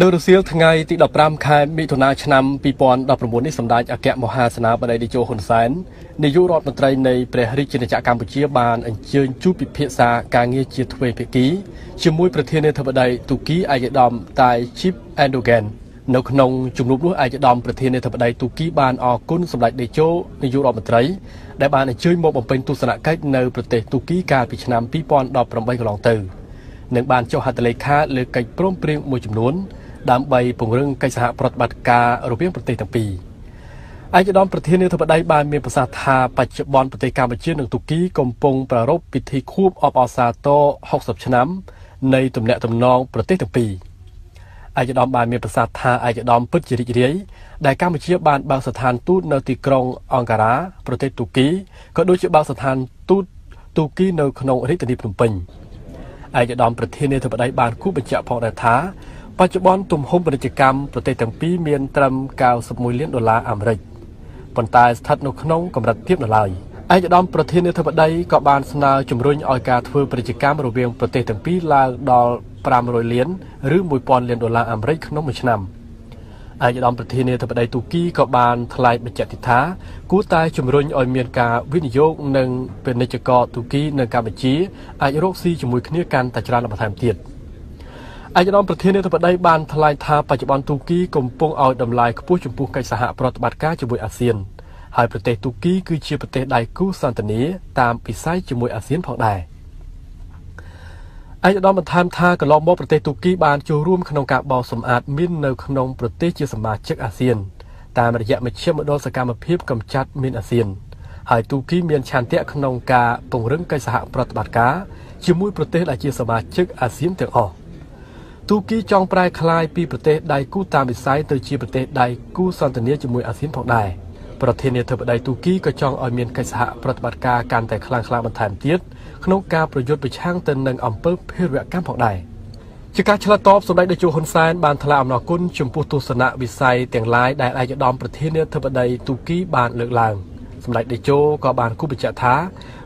នៅរសៀលថ្ងៃទី15ខែមិថុនាឆ្នាំ2019នេះសម្ដេចអគ្គមហាសេនាបតីតេជោហ៊ុនសែននាយករដ្ឋមន្ត្រីនៃព្រះរាជាណាចក្រកម្ពុជាបានអញ្ជើញជួបពិភាក្សាការងារជាទ្វេភាគីជាមួយប្រធានាធិបតីទូគីឯកឧត្តមតាយឈីបអេនដូហ្គែននៅក្នុងជំនួបនោះឯកឧត្តមប្រធានាធិបតីទូគីបានអរគុណសម្ដេចតេជោនាយករដ្ឋមន្ត្រីដែលបានអញ្ជើញមកបំពេញទស្សនកិច្ចនៅប្រទេសទូគីកាលពីឆ្នាំ2018កន្លងទៅនិងបានចុះហត្ថលេខាលើកិច្ចព្រមព្រៀងមួយចំនួន ដើម្បីពង្រឹងកិច្ចសហប្រតិបត្តិការរវាងប្រទេសទាំងពីរឯកឧត្តមប្រធានាធិបតីបានមានប្រសាសន៍ថាបច្ចុប្បន្នប្រទេសកម្ពុជានិងទូគីកំពុងប្រារព្ធពិធីខួបអបអសាទរ60ឆ្នាំនៃទំនាក់ទំនងប្រទេសទាំងពីរឯកឧត្តមបានមានប្រសាសន៍ថាឯកឧត្តមពិតជារីករាយដែលកម្ពុជាបានបើកស្ថានទូតនៅទីក្រុងអង្ការ៉ាប្រទេសទូគីក៏ដូចជាបើកស្ថានទូតទូគីនៅក្នុងរាជធានីភ្នំពេញឯកឧត្តមប្រធានាធិបតីបានគូបញ្ជាក់ផងដែរថា បច្ចុប្បន្នទំហំពាណិជ្ជកម្មប្រទេសទាំងពីរមានត្រឹម91លានដុល្លារអាមេរិកប៉ុន្តែស្ថិតនៅក្នុងកម្រិតទាបនៅឡើយឯកឧត្តមប្រធានាធិបតីក៏បានស្នើជំរុញឲ្យការធ្វើពាណិជ្ជកម្មរវាងប្រទេសទាំងពីរឡើងដល់500លានឬ1000លានដុល្លារអាមេរិកក្នុងមួយឆ្នាំឯកឧត្តមប្រធានាធិបតីទូគីក៏បានថ្លែងបញ្ជាក់ទីថាគួរតែជំរុញឲ្យមានការវិនិយោគនិងពាណិជ្ជករទូគីនៅកម្ពុជាអាចរកស៊ីជាមួយគ្នាកាន់តែច្រើនបន្ថែមទៀត។ ឯកឧត្តមប្រធានាធិបតីបានថ្លែងថាបច្ចុប្បន្នទូគីកំពុងឲ្យតម្លៃខ្ពស់ចំពោះកិច្ចសហប្រតិបត្តិការជាមួយអាស៊ានហើយប្រទេសទូគីគឺជាប្រទេសដៃគូសន្តិនិកតាមវិស័យជាមួយអាស៊ានផងដែរឯកឧត្តមបន្ថែមថាកន្លងមកប្រទេសទូគីបានចូលរួមក្នុងការបោសសម្អាតមីននៅក្នុងប្រទេសជាសមាជិកអាស៊ានតាមរយៈមជ្ឈមណ្ឌលសកម្មភាពកម្ចាត់មីនអាស៊ានហើយទូគីមានឆន្ទៈក្នុងការពង្រឹងកិច្ចសហប្រតិបត្តិការជាមួយប្រទេសដែលជាសមាជិកអាស៊ានទាំងអស់ ទូគីចង់ប្រែក្លាយពីប្រទេសដៃគូតាមវិស័យទៅជាប្រទេសដៃគូសន្តិនិកជាមួយអាស៊ានផងដែរប្រធានាធិបតីទូគីក៏ចង់ឲ្យមានកិច្ចសហប្រតិបត្តិការកាន់តែខ្លាំងក្លាបន្ថែមទៀតក្នុងការប្រយុទ្ធប្រឆាំងទៅនឹងអំពើភេរវកម្មផងដែរជាការឆ្លើយតបសម្ដេចតេជោហ៊ុនសែនបានថ្លែងអំណរគុណចំពោះទស្សនវិស័យទាំងឡាយដែលឯកឧត្តមប្រធានាធិបតីទូគីបានលើកឡើងសម្ដេចតេជោក៏បានគូបញ្ជាក់ថា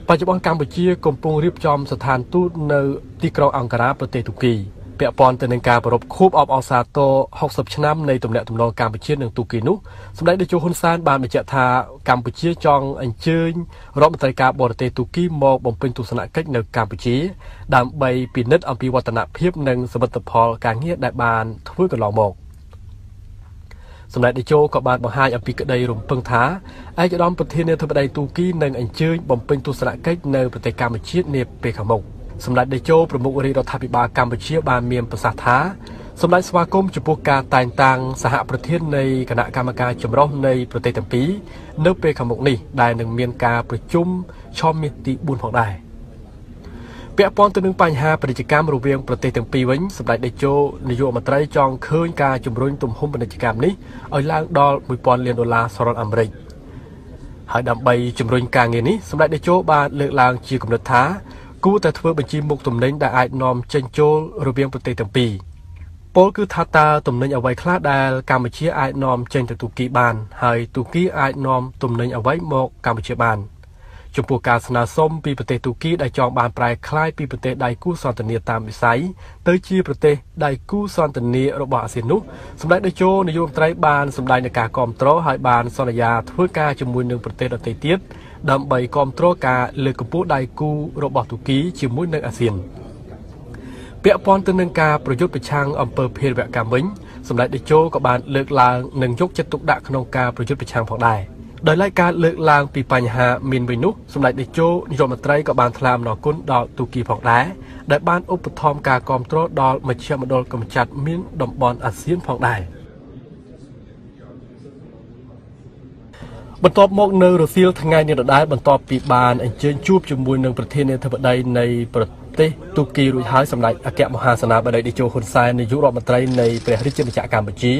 បច្ចុប្បន្នកម្ពុជាកំពុងរៀបចំស្ថានទូតនៅទីក្រុងអង្ការ៉ាប្រទេសទូគី ពាក់ព័ន្ធទៅនឹងការប្រារព្ធខួបអបអសាទរ60ឆ្នាំនៃទំនាក់ទំនងកម្ពុជានិងទូគីនោះសម្ដេចតេជោហ៊ុនសែនបានបញ្ជាក់ថាកម្ពុជាចង់អញ្ជើញរដ្ឋមន្ត្រីការបរទេសទូគីមកបំពេញទស្សនកិច្ចនៅកម្ពុជា ដើម្បីពិនិត្យអំពីវឌ្ឍនភាពនិងសមិទ្ធផលការងារដែលបានធ្វើកន្លងមកសម្ដេចតេជោក៏បានបង្ហាញអំពីក្តីរំពឹងថាឯកឧត្តមប្រធានាធិបតីទូគីនឹងអញ្ជើញបំពេញទស្សនកិច្ចនៅប្រទេសកម្ពុជានាពេលខាងមុខ។ សម្ដេចតេជោប្រមុខរាជរដ្ឋាភិបាលកម្ពុជាបានមានប្រសាសន៍ថាសម្ដេចស្វាគមន៍ចំពោះការតែងតាំងសហប្រធាននៃគណៈកម្មការចម្រុះនៃប្រទេសទាំងពីរនៅពេលខាងមុខនេះដែលនឹងមានការប្រជុំឆមាសទី4ផងដែរពាក់ព័ន្ធទៅនឹងបញ្ហាពាណិជ្ជកម្មរវាងប្រទេសទាំងពីរវិញសម្ដេចតេជោនាយករដ្ឋមន្ត្រីចង់ឃើញការជំរុញទំហំពាណិជ្ជកម្មនេះឲ្យឡើងដល់1000លានដុល្លារសហរដ្ឋអាមេរិកហើយដើម្បីជំរុញការងារនេះសម្ដេចតេជោបានលើកឡើងជាគំនិតថា គួរតែធ្វើបញ្ជីមុខទំនិញដែលអាចនាំចេញចូលរវាងប្រទេសទាំងពីរពលគឺថាតើទំនិញអ្វីខ្លះដែលកម្ពុជាអាចនាំចេញទៅទូគីបាន ហើយទូគីអាចនាំទំនិញអ្វីមកកម្ពុជាបានចំពោះការស្នើសុំពីប្រទេសទូគីដែលចង់បានប្រែក្លាយពីប្រទេសដៃគូសន្តិនិកតាមវិស័យទៅជាប្រទេសដៃគូសន្តិនិករបស់អាស៊ាននោះសម្ដេចតេជោនាយករដ្ឋមន្ត្រីបានសម្ដែងនឹងការគ្រប់គ្រងហើយបានសន្យាធ្វើការជាមួយនឹងប្រទេសដទៃទៀត ដើម្បីគ្រប់គ្រងការលើកកម្ពស់ដៃគូរបស់ទូគីជាមួយនឹងអាស៊ានពាក់ព័ន្ធទៅនឹងការប្រយុទ្ធប្រឆាំងអំពើភេរវកម្មវិញសម្ដេចតេជោក៏បានលើកឡើងនិងយកចិត្តទុកដាក់ក្នុងការប្រយុទ្ធប្រឆាំងផងដែរដោយឡែកការលើកឡើងពីបញ្ហាមានវិញនោះសម្ដេចតេជោនាយករដ្ឋមន្ត្រីក៏បានថ្លែងអំណរគុណដល់ទូគីផងដែរដែលបានឧបត្ថម្ភការគ្រប់គ្រងដល់មជ្ឈមណ្ឌលកម្ចាត់មានតំបន់អាស៊ានផងដែរ។ បន្ទាប់មកនៅរសៀលថ្ងៃនេះដដែលបន្ទាប់ពីបានអញ្ជើញជួបជាមួយនឹងប្រធានាធិបតីនៃប្រទេសទូគីរួចហើយសម្ដេចអគ្គមហាសេនាបតីតេជោហ៊ុនសែននាយករដ្ឋមន្ត្រីនៃព្រះរាជាណាចក្រកម្ពុជា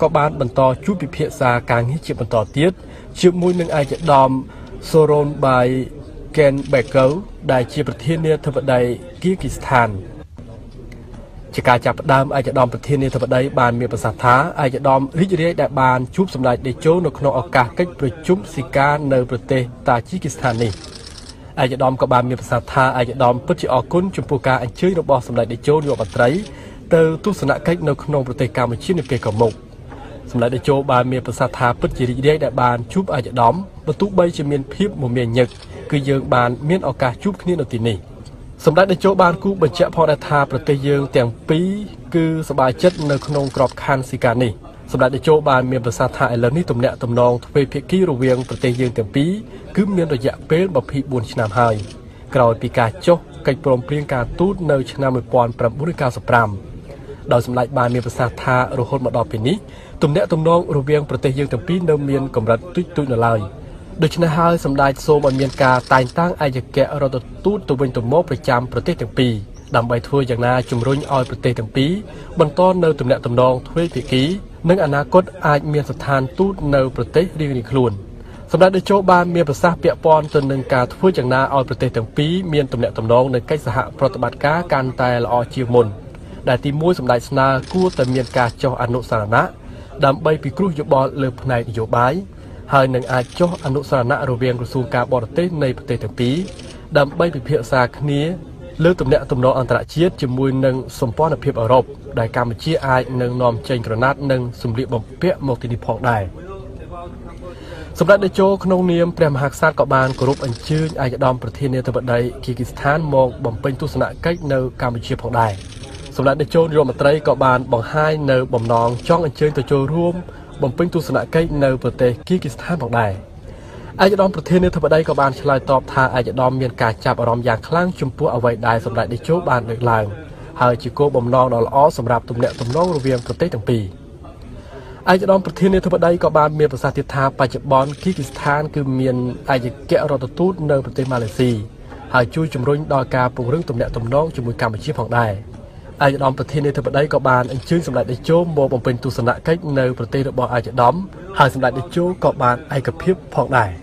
ក៏បានបន្តជួបពិភាក្សាការងារជាបន្តទៀតជាមួយនឹងឯកឧត្តមសូរ៉ូនបៃកេនបេកូដែលជាប្រធានាធិបតីគីគីស្ថាន ជាការចាប់ផ្ដើមឯកឧត្តមប្រធានាធិបតីបានមានប្រសាសន៍ថាឯកឧត្តមរីករាយដែលបានជួបសម្ដេចតេជោនៅក្នុងឱកាសកិច្ចប្រជុំស៊ីកានៅប្រទេសតាជីគីស្ថាននេះឯកឧត្តមក៏បានមានប្រសាសន៍ថាឯកឧត្តមពិតជាអរគុណចំពោះការអញ្ជើញរបស់សម្ដេចតេជោនាយករដ្ឋមន្ត្រីទៅទស្សនកិច្ចនៅក្នុងប្រទេសកម្ពុជានាពេលកមុខសម្ដេចតេជោបានមានប្រសាសន៍ថាពិតជារីករាយដែលបានជួបអាយដាមបើទោះបីជាមានភាពមមាញឹកគឺយើងបានមានឱកាសជួបគ្នានៅទីនេះ សម្ដេចតេជោបានគូបញ្ជាក់ផងដែរថាប្រទេសយើងទាំងពីរគឺសប្បាយចិត្តនៅក្នុងក្របខ័ណ្ឌស៊ីកានេះសម្ដេចតេជោបានមានប្រសាសន៍ថាឥឡូវនេះទំនាក់ទំនងទ្វេភាគីរវាងប្រទេសយើងទាំងពីរគឺមានរយៈពេល24ឆ្នាំហើយក្រោយពីការចុះកិច្ចព្រមព្រៀងការទូតនៅឆ្នាំ1995ដោយសម្ដេចបានមានប្រសាសន៍ថារហូតមកដល់ពេលនេះទំនាក់ទំនងរវាងប្រទេសយើងទាំងពីរនៅមានកម្រិតទុចទុចនៅឡើយ ដូច្នេះហើយសម្ដេចសូមឲ្យមានការតែងតាំងឯកអគ្គរដ្ឋទូតទៅវិញទៅមកប្រចាំប្រទេសទាំងពីរដើម្បីធ្វើយ៉ាងណាជំរុញឲ្យប្រទេសទាំងពីរបន្តនៅទំនាក់ទំនងទ្វេភាគីនិងអនាគតអាចមានស្ថានទូតនៅប្រទេសរៀងៗខ្លួនសម្ដេចតេជោបានមានប្រសាសន៍ពាក់ព័ន្ធទៅនឹងការធ្វើយ៉ាងណាឲ្យប្រទេសទាំងពីរមានទំនាក់ទំនងនៅកិច្ចសហប្រតិបត្តិការកាន់តែល្អជាងមុនដែលទី1សម្ដេចស្នើគួរតែមានការចុះអនុសារណៈដើម្បីពិគ្រោះយោបល់លើផ្នែកនយោបាយ ហើយនឹងអាចចុះអនុសារណៈរវាងក្រសួងការបរទេសនៃប្រទេសទាំងពីរដើម្បីពិភាក្សាគ្នាលើទំនាក់ទំនងអន្តរជាតិជាមួយនឹងសម្ព័ន្ធភាពអឺរ៉ុបដែលកម្ពុជាអាចនឹងនាំចេញក្រណាត់និងសម្លៀកបំពាក់មកទីនេះផងដែរសម្រាប់តេជោក្នុងនាមព្រះមហាក្សត្រក៏បានគោរពអញ្ជើញឯកឧត្តមប្រធានាធិបតីគីគីស្ថានមកបំពេញទស្សនកិច្ចនៅកម្ពុជាផងដែរសម្រាប់តេជោនាយករដ្ឋមន្ត្រីក៏បានបង្ហាញនៅបំណងចង់អញ្ជើញទៅចូលរួម បំពេញទស្សនកិច្ចនៅប្រទេសគីគីស្ថានផងដែរឯកឧត្តមប្រធានាធិបតីក៏បានឆ្លើយតបថាឯកឧត្តមមានការចាប់អារម្មណ៍យ៉ាងខ្លាំងចំពោះអ្វីដែលសម្ដេចតេជោបានលើកឡើងហើយជាគោលបំណងដ៏ល្អសម្រាប់ទំនាក់ទំនងរវាងប្រទេសទាំងពីរឯកឧត្តមប្រធានាធិបតីក៏បានមានប្រសាសន៍ទៀតថាបច្ចុប្បន្នគីគីស្ថាន គឺមានឯកអគ្គរដ្ឋទូតនៅប្រទេសម៉ាឡេស៊ីហើយជួយជំរុញដល់ការពង្រឹងទំនាក់ទំនងជាមួយកម្ពុជាផងដែរ ឯកឧត្តមប្រធានាធិបតីក៏បានអញ្ជើញសម្ដេចតេជោមកបំពេញទស្សនកិច្ចនៅប្រទេសរបស់ឯកឧត្តមហើយសម្ដេចតេជោក៏បានឯកភាពផងដែរ